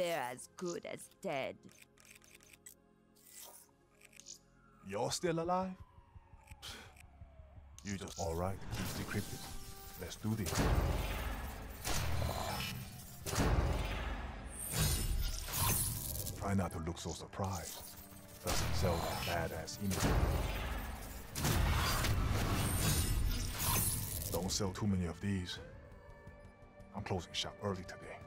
they're as good as dead. You're still alive? You just alright, keeps decrypted. Let's do this. Try not to look so surprised. Doesn't sell that badass image. Don't sell too many of these. I'm closing shop early today.